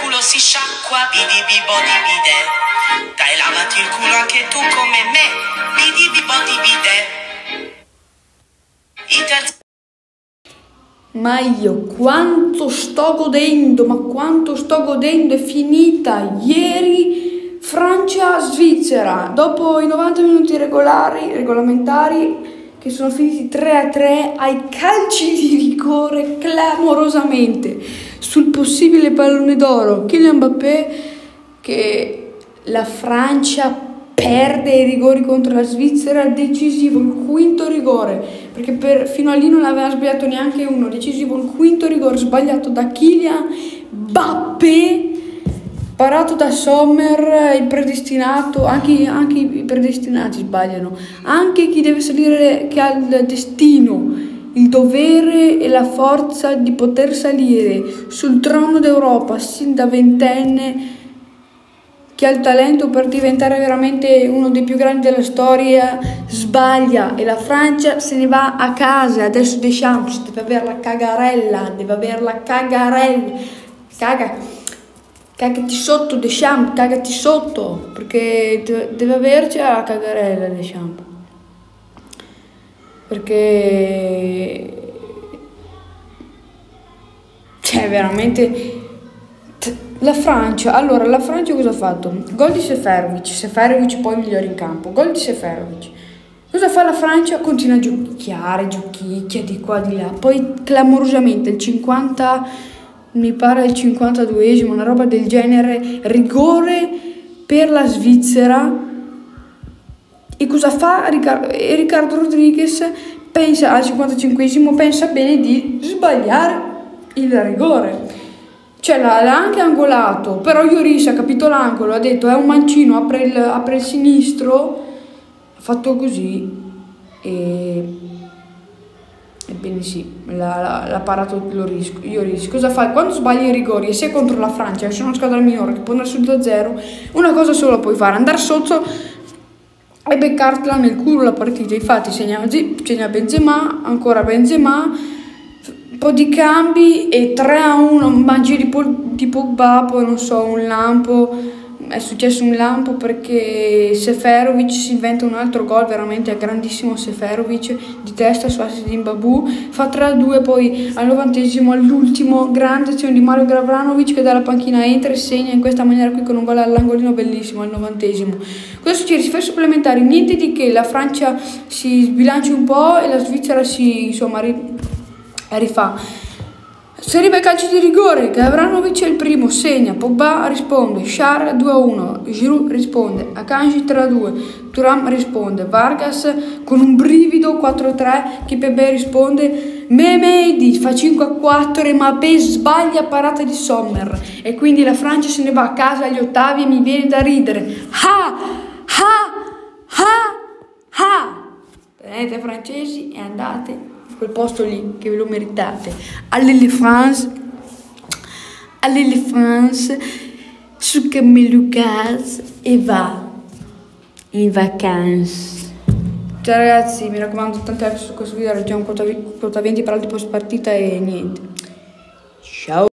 culo si sciacqua, bidi bibo di bide. Dai, lavati il culo anche tu come me, bidi bibo di bide. Ma io quanto sto godendo, ma quanto sto godendo, è finita ieri Francia-Svizzera. Dopo i 90 minuti regolari, regolamentari, che sono finiti 3-3 ai calci di rigore clamorosamente sul possibile pallone d'oro. Kylian Mbappé che la Francia perde i rigori contro la Svizzera decisivo il quinto rigore perché per, fino a lì non aveva sbagliato neanche uno decisivo il quinto rigore sbagliato da Kylian Mbappé parato da Sommer il predestinato anche, anche i predestinati sbagliano anche chi deve salire che ha il destino il dovere e la forza di poter salire sul trono d'Europa sin da ventenne chi ha il talento per diventare veramente uno dei più grandi della storia sbaglia e la Francia se ne va a casa. Adesso Deschamps deve avere la cagarella, deve avere la cagarella. Caga, cagati sotto Deschamps, cagati sotto, perché deve averci la cagarella Deschamps. Perché... Cioè, veramente la Francia, allora la Francia cosa ha fatto? Gol di Seferovic, Seferovic poi migliore in campo, gol di Seferovic. Cosa fa la Francia? Continua a giochicchiare, giochicchia di qua di là. Poi clamorosamente il 50, mi pare il 52esimo, una roba del genere, rigore per la Svizzera. E cosa fa Riccardo, Riccardo Rodriguez? Pensa al 55esimo, pensa bene di sbagliare il rigore. Cioè l'ha anche angolato, però Ioris ha capito l'angolo, ha detto è un mancino, apre il, apre il sinistro, ha fatto così e... Ebbene sì, l'ha parato Lloris. Ioris. Cosa fai? Quando sbagli i rigori e sei contro la Francia, che sono una squadra minore che può andare sul 2-0, una cosa sola puoi fare, andare sotto e beccartela nel culo la partita. Infatti segna, Benzema, ancora Benzema, un po' di cambi e 3 a 1, un magia di, di Pogba, poi non so, un lampo, è successo un lampo perché Seferovic si inventa un altro gol, veramente grandissimo Seferovic, di testa su Assi di Mbabu, fa 3 a 2, poi al novantesimo, all'ultimo, grande azione di Mario Gravranovic che dalla panchina entra e segna in questa maniera qui con un gol all'angolino bellissimo, al novantesimo. Cosa succede? Si fa supplementare, niente di che, la Francia si sbilancia un po' e la Svizzera si, insomma, rifà. Si arriva ai calci di rigore, Gavranovic è il primo, segna, Pogba risponde, Char 2-1, Giroud risponde, Akanji 3-2, Turam risponde, Vargas con un brivido 4-3, Kipebe risponde, Memedi fa 5-4 e Mbappé sbaglia parata di Sommer e quindi la Francia se ne va a casa agli ottavi e mi viene da ridere. Ha! Ha! Ha! Ha! Prendete francesi e andate quel posto lì che ve lo meritate. all'Ile France. all'Ile France. Su Lucas e va. In vacanze. Ciao ragazzi mi raccomando tanti like su questo video raggiungiamo quota 20 per altri post partita e niente. Ciao